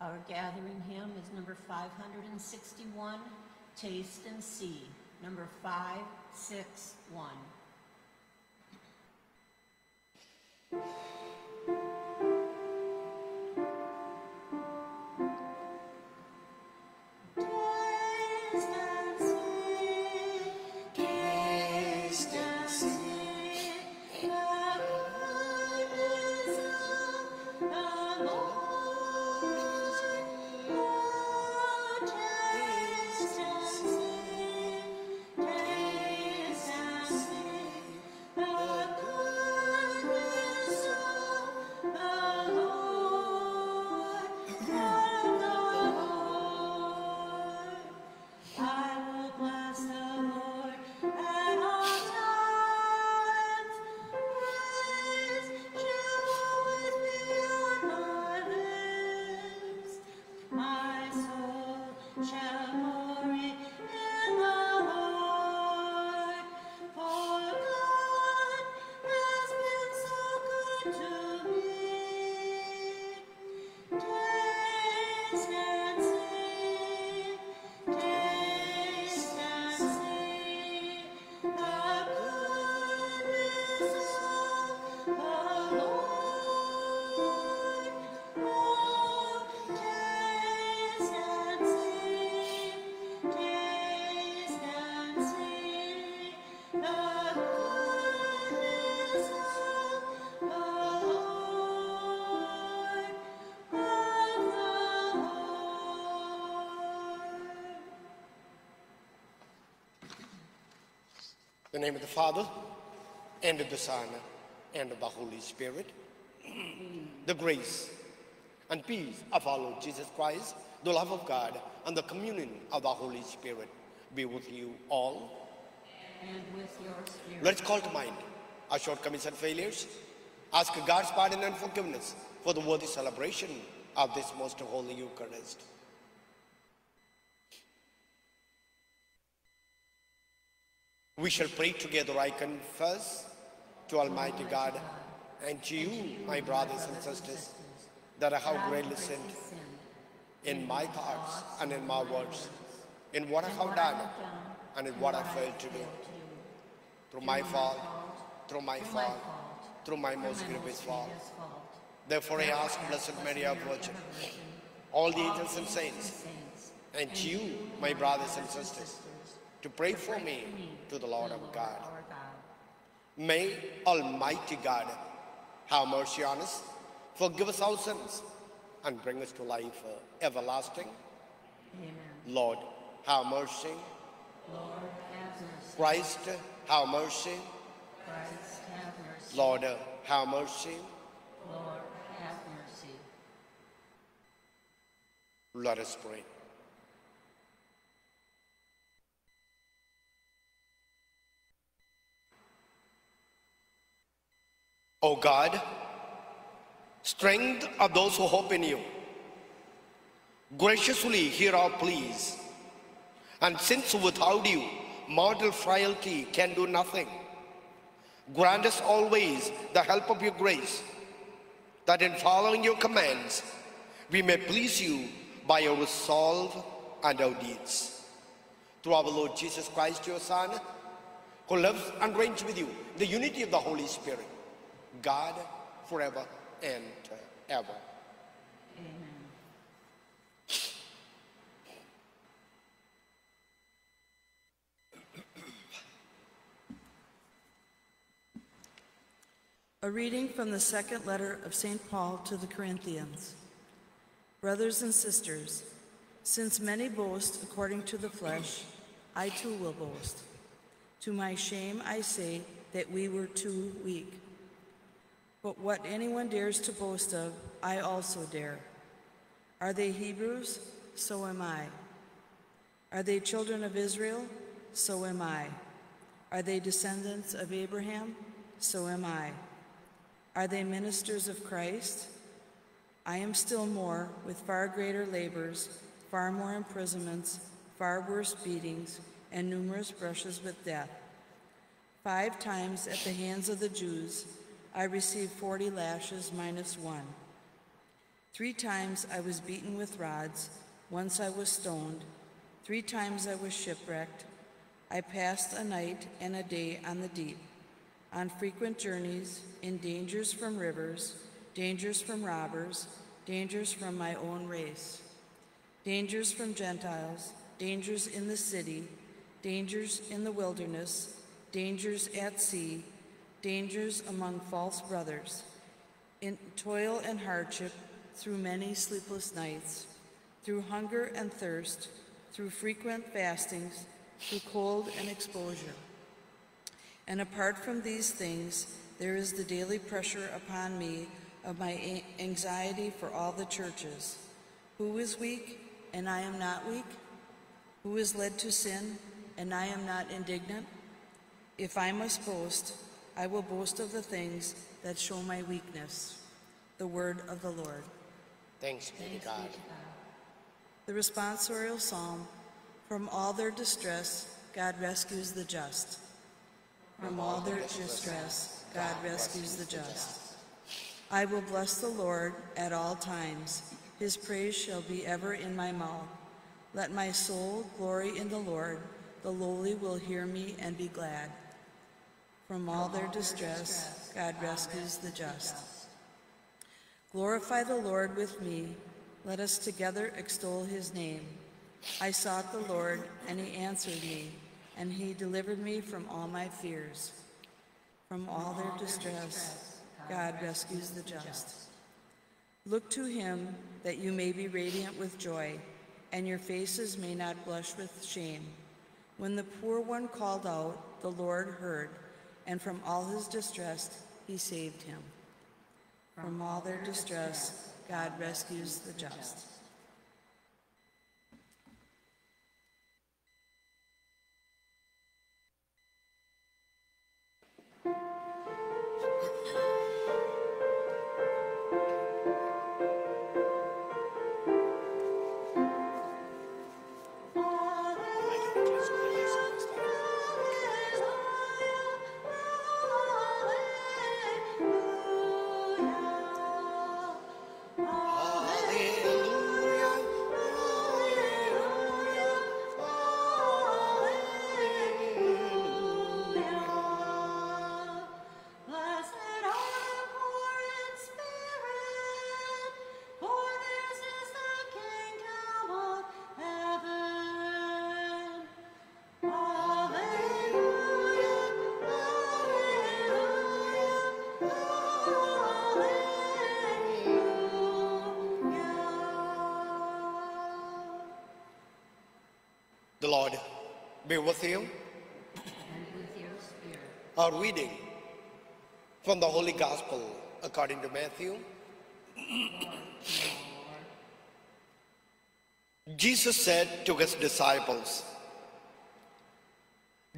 Our gathering hymn is number 561, Taste and See, number 561. The name of the Father, and of the Son, and of the Holy Spirit. the grace and peace of our Lord Jesus Christ, the love of God, and the communion of the Holy Spirit be with you all. And with your spirit. Let's call to mind our shortcomings and failures. Ask God's pardon and forgiveness for the worthy celebration of this most holy Eucharist. We shall pray together. I confess to Almighty God and to you, my brothers and sisters, that I have greatly sinned in my thoughts and in my words, in what I have done and in what I failed to do. Through my fault, through my fault, through my most grievous fault. Therefore I ask Blessed Mary, our Virgin, all the angels and saints, and to you, my brothers and sisters, to pray for me to the Lord of God. May Almighty God have mercy on us, forgive us our sins, and bring us to life everlasting. Amen. Lord, have mercy. Lord, have mercy. Christ, have mercy. Christ, have mercy. Lord, have mercy. Lord, have mercy. Let us pray. O God, strength of those who hope in you, graciously hear our pleas. And since without you, mortal frailty can do nothing, grant us always the help of your grace, that in following your commands, we may please you by our resolve and our deeds. Through our Lord Jesus Christ, your Son, who lives and reigns with you, the unity of the Holy Spirit, God forever and ever. Amen. A reading from the second letter of St. Paul to the Corinthians. Brothers and sisters, since many boast according to the flesh, I too will boast. To my shame, I say that we were too weak. But what anyone dares to boast of, I also dare. Are they Hebrews? So am I. Are they children of Israel? So am I. Are they descendants of Abraham? So am I. Are they ministers of Christ? I am still more, with far greater labors, far more imprisonments, far worse beatings, and numerous brushes with death. Five times at the hands of the Jews, I received 40 lashes minus one. Three times I was beaten with rods, once I was stoned, three times I was shipwrecked. I passed a night and a day on the deep, on frequent journeys, in dangers from rivers, dangers from robbers, dangers from my own race, dangers from Gentiles, dangers in the city, dangers in the wilderness, dangers at sea, dangers among false brothers, in toil and hardship, through many sleepless nights, through hunger and thirst, through frequent fastings, through cold and exposure. And apart from these things, there is the daily pressure upon me of my anxiety for all the churches. Who is weak, and I am not weak? Who is led to sin, and I am not indignant? If I must boast, I will boast of the things that show my weakness. The word of the Lord. Thanks be to God. be to God. The responsorial psalm From all their distress, God rescues the just. From all their distress, God rescues the just. I will bless the Lord at all times. His praise shall be ever in my mouth. Let my soul glory in the Lord. The lowly will hear me and be glad. From all their distress, God rescues the just. Glorify the Lord with me. Let us together extol his name. I sought the Lord, and he answered me, and he delivered me from all my fears. From all their distress, God rescues the just. Look to him that you may be radiant with joy, and your faces may not blush with shame. When the poor one called out, the Lord heard, and from all his distress, he saved him. From all their distress, God rescues the just. Lord be with you. With. Our reading from the Holy Gospel according to Matthew. Jesus said to his disciples,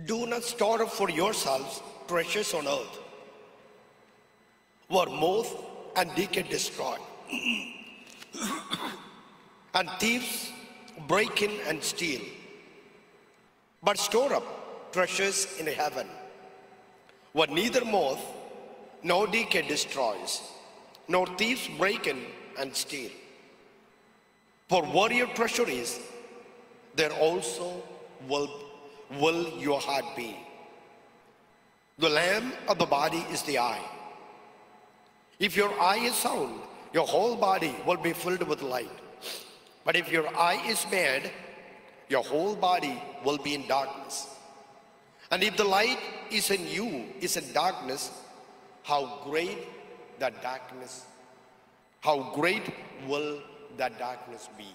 Do not store up for yourselves treasures on earth, where moth and decay destroy, and thieves break in and steal. But store up treasures in heaven, where neither moth nor decay destroys, nor thieves break in and steal. For where your treasure is, there also will, will your heart be. The lamp of the body is the eye. If your eye is sound, your whole body will be filled with light. But if your eye is bad, your whole body will be in darkness. And if the light is in you is in darkness, how great that darkness, how great will that darkness be?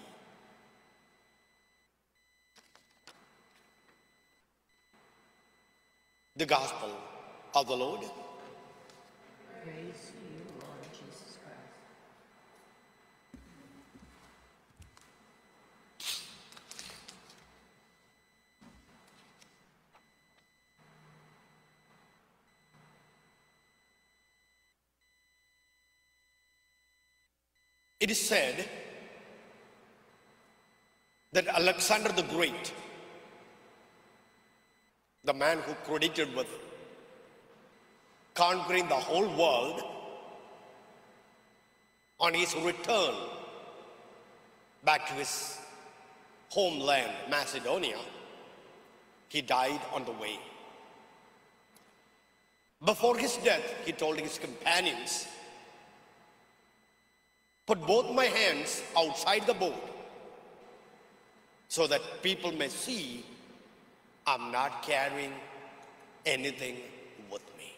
The Gospel of the Lord. Praise It is said that Alexander the Great, the man who credited with conquering the whole world, On his return back to his homeland, Macedonia, he died on the way. Before his death, he told his companions, Put both my hands outside the boat so that people may see I'm not carrying anything with me.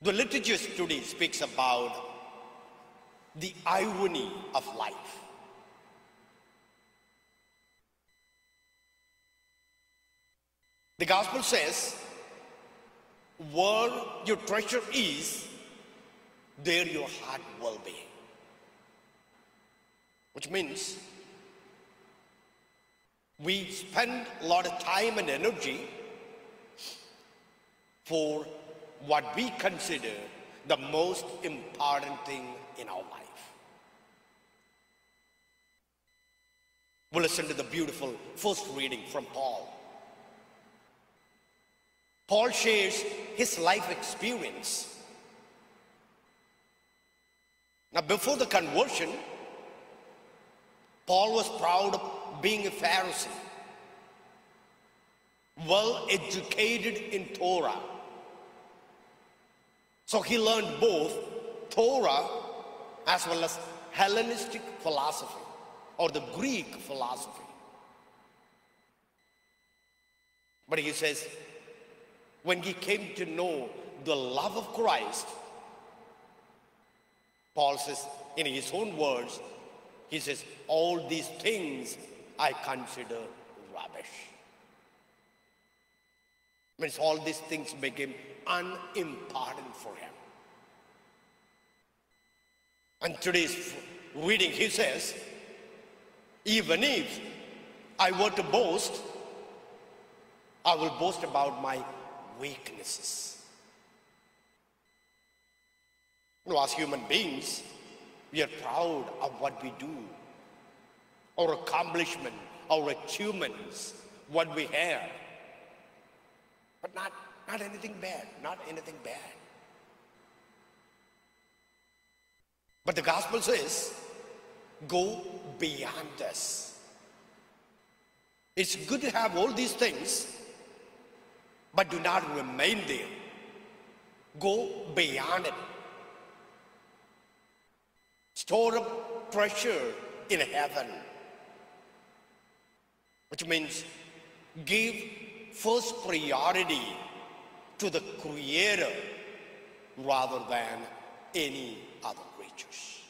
The liturgist today speaks about the irony of life. The gospel says, where your treasure is, there your heart will be. Which means we spend a lot of time and energy for what we consider the most important thing in our life. We'll listen to the beautiful first reading from Paul. Paul shares his life experience. Now, before the conversion, Paul was proud of being a Pharisee, well educated in Torah. So he learned both Torah as well as Hellenistic philosophy or the Greek philosophy. But he says, when he came to know the love of Christ, Paul says, in his own words, he says, All these things I consider rubbish. Means all these things became unimportant for him. And today's reading, he says, Even if I were to boast, I will boast about my weaknesses. You know, as human beings, we are proud of what we do, our accomplishment, our achievements, what we have. But not, not anything bad, not anything bad. But the gospel says, go beyond this. It's good to have all these things, but do not remain there. Go beyond it. Store up treasure in heaven, which means give first priority to the Creator rather than any other creatures.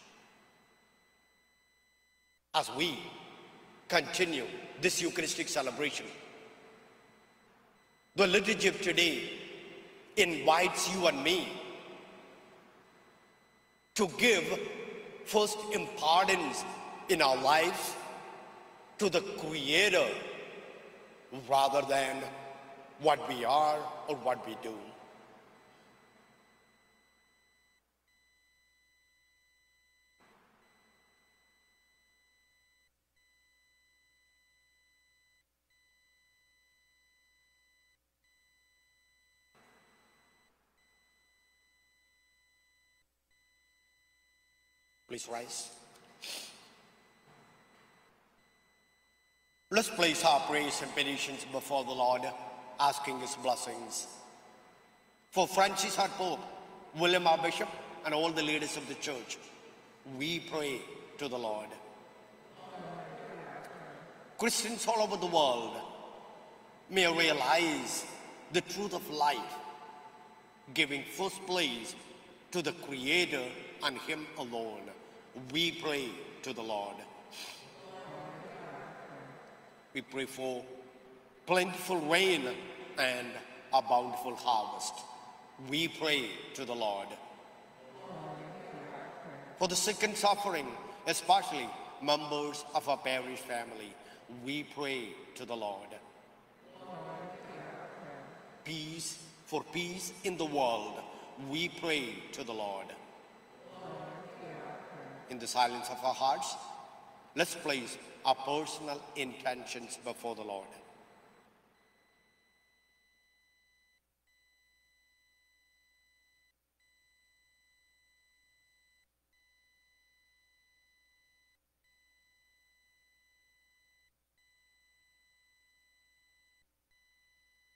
As we continue this Eucharistic celebration, the liturgy of today invites you and me to give first importance in our lives to the Creator rather than what we are or what we do. Please rise. Let's place our prayers and petitions before the Lord, asking His blessings. For Francis our Pope, William our Bishop, and all the leaders of the Church, we pray to the Lord. Christians all over the world may realize the truth of life, giving first place to the Creator and Him alone. We pray to the Lord. We pray for plentiful rain and a bountiful harvest. We pray to the Lord. For the sick and suffering, especially members of our parish family, we pray to the Lord. Peace, for peace in the world, we pray to the Lord in the silence of our hearts, let's place our personal intentions before the Lord.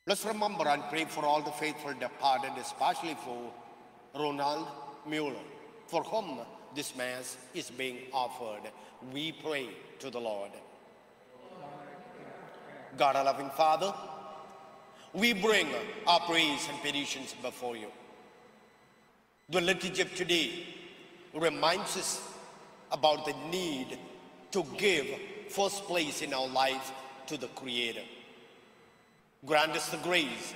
Let's remember and pray for all the faithful departed, especially for Ronald Mueller, for whom this Mass is being offered. We pray to the Lord. God, our loving Father, we bring our praise and petitions before you. The liturgy of today reminds us about the need to give first place in our life to the Creator. Grant us the grace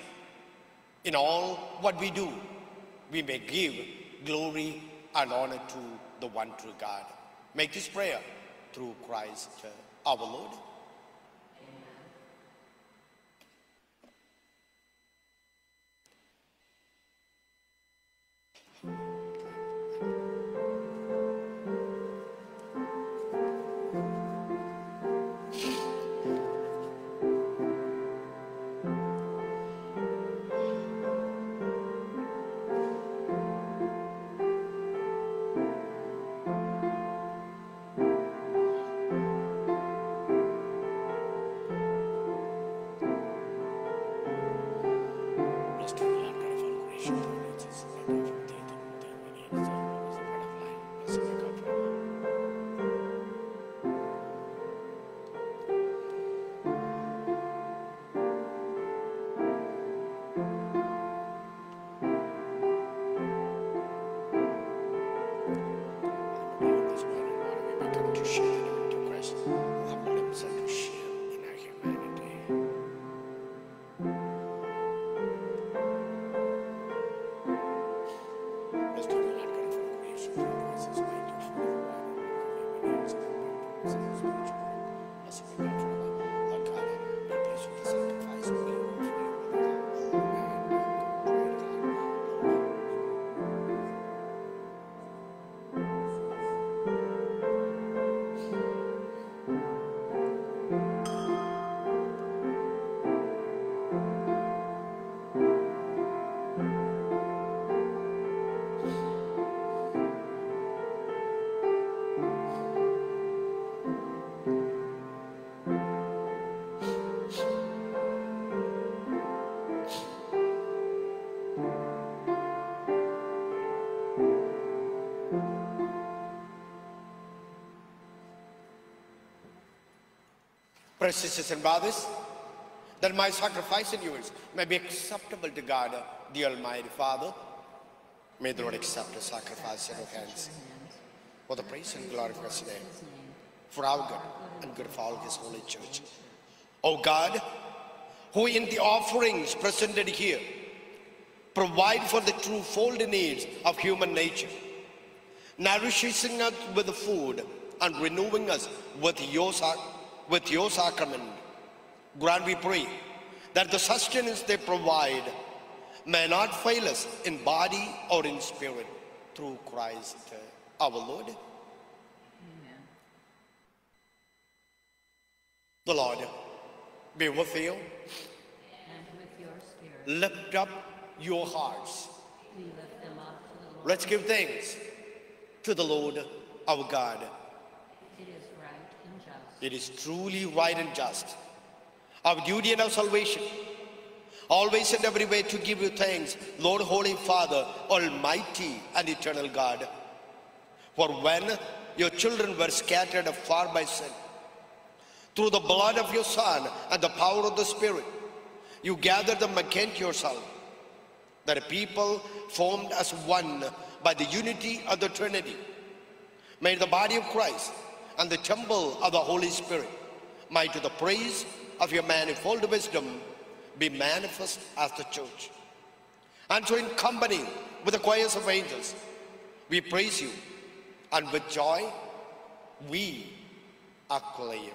in all what we do, we may give glory and honor to the one true God. Make this prayer through Christ uh, our Lord. Precious sisters and brothers, that my sacrifice and yours may be acceptable to God, the Almighty Father. May the Lord accept the sacrifice in your hands for the praise and glory of His name, for our good and good of all His holy church. O God, who in the offerings presented here provide for the true fold needs of human nature, nourishing us with the food and renewing us with your, sac- with your sacrament. Grant, we pray, that the sustenance they provide may not fail us in body or in spirit through Christ our Lord. Amen. The Lord be with you. and with your spirit. Lift up your hearts. We lift them up to the Lord. Let's give thanks to the Lord our God. It is right and just. It is truly right and just. Our duty and our salvation. Always and everywhere to give you thanks, Lord, Holy Father, Almighty and Eternal God. For when your children were scattered afar by sin, through the blood of your Son and the power of the Spirit, you gathered them against yourself, that a people formed as one by the unity of the Trinity May the body of Christ and the temple of the Holy Spirit, may to the praise of your manifold wisdom, be manifest as the church. And so in company with the choirs of angels, we praise you, and with joy we acclaim.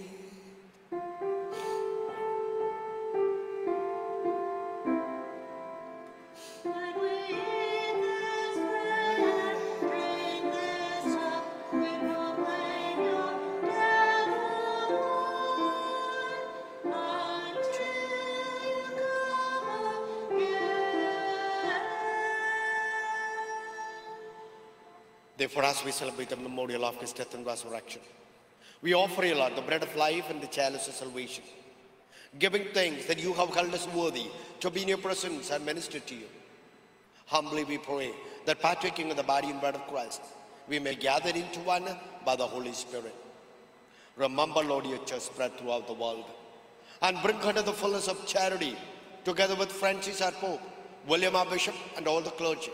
As we celebrate the memorial of his death and resurrection, we offer you, Lord, the bread of life and the chalice of salvation, giving thanks that you have held us worthy to be in your presence and minister to you. Humbly we pray that partaking of the body and blood of Christ, we may gather into one by the Holy Spirit. Remember, Lord, your church spread throughout the world and bring her to the fullness of charity, together with Francis our Pope, William our Bishop, and all the clergy.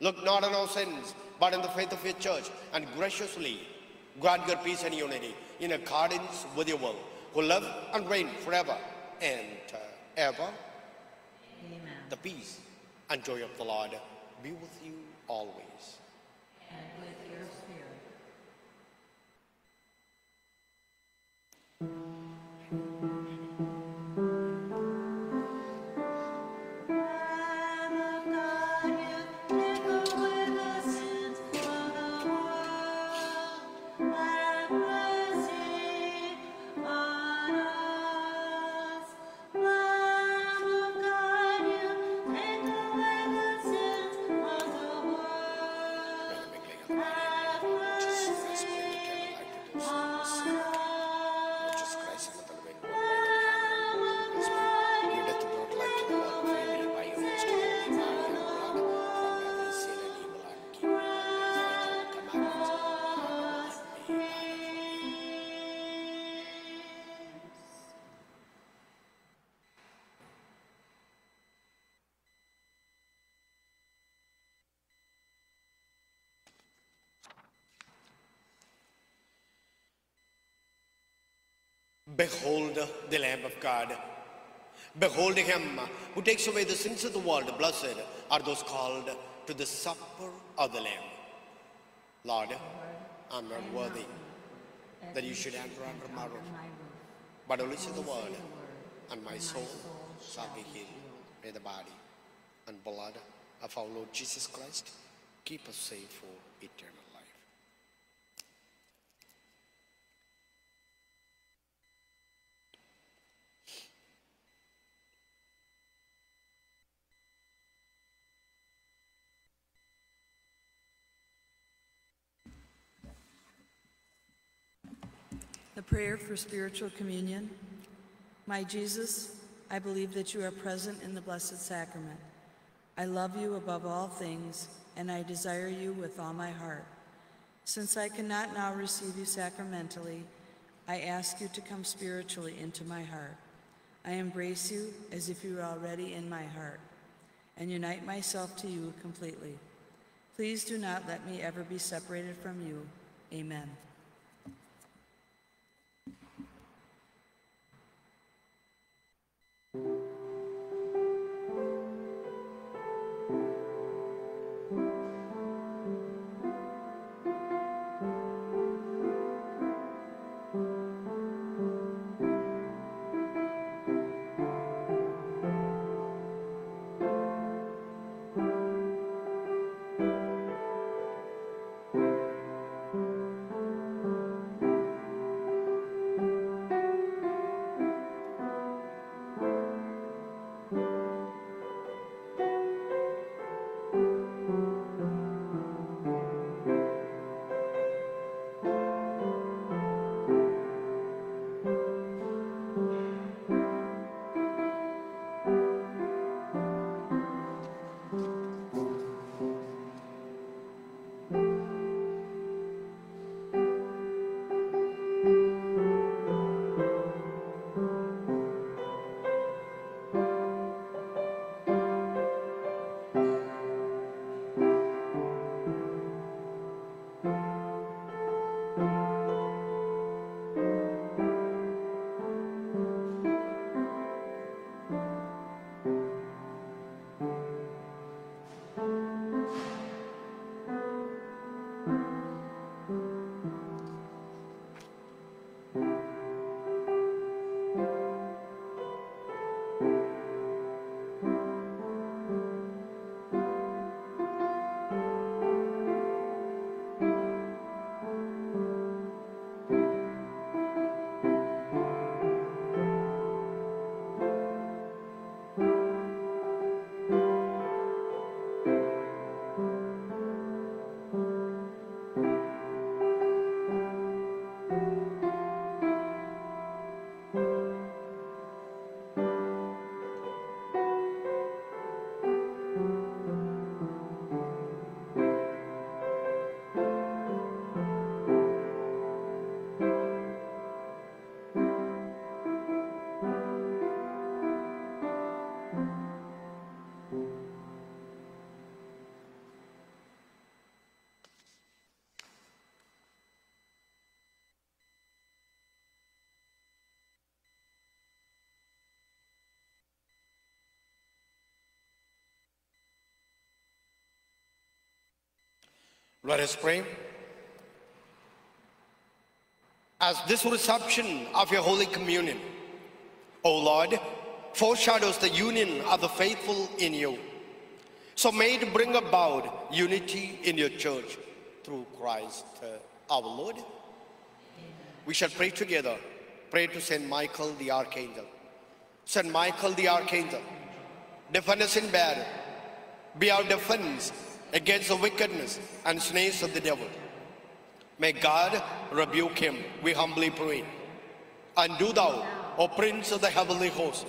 Look not on our sins, but in the faith of your church, and graciously grant your peace and unity in accordance with your will, who live and reign forever and ever. Amen. The peace and joy of the Lord be with you always. Behold the Lamb of God. Behold him who takes away the sins of the world. Blessed are those called to the supper of the Lamb. Lord, I'm not worthy that you should enter under my roof, but only say the word, and my soul shall be healed. May the body and blood of our Lord Jesus Christ keep us safe for eternal life. The prayer for spiritual communion. My Jesus, I believe that you are present in the Blessed Sacrament. I love you above all things, and I desire you with all my heart. Since I cannot now receive you sacramentally, I ask you to come spiritually into my heart. I embrace you as if you were already in my heart, and unite myself to you completely. Please do not let me ever be separated from you. Amen. Let us pray. As this reception of your Holy Communion, O Lord, foreshadows the union of the faithful in you, so may it bring about unity in your church through Christ uh, our Lord. We shall pray together. Pray to Saint Michael the Archangel. Saint Michael the Archangel, defend us in battle. Be our defense against the wickedness and snares of the devil. May God rebuke him, we humbly pray. And do thou, O Prince of the heavenly host,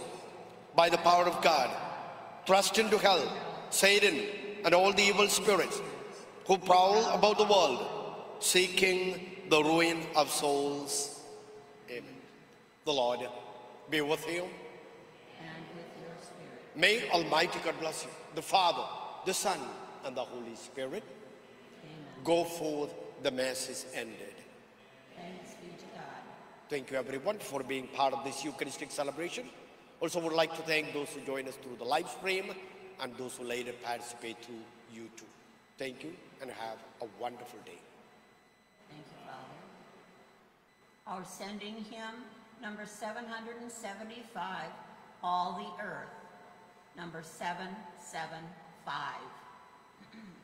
by the power of God, thrust into hell Satan and all the evil spirits who prowl about the world, seeking the ruin of souls. Amen. The Lord be with you. And with your spirit. May Almighty God bless you, the Father, the Son, and the Holy Spirit. Amen. Go forth, the Mass is ended. Thanks be to God. Thank you everyone for being part of this Eucharistic celebration. Also would like to thank those who join us through the live stream and those who later participate through YouTube. Thank you and have a wonderful day. Thank you, Father. Our sending hymn, number 775, All the Earth, number 775. Mm-hmm.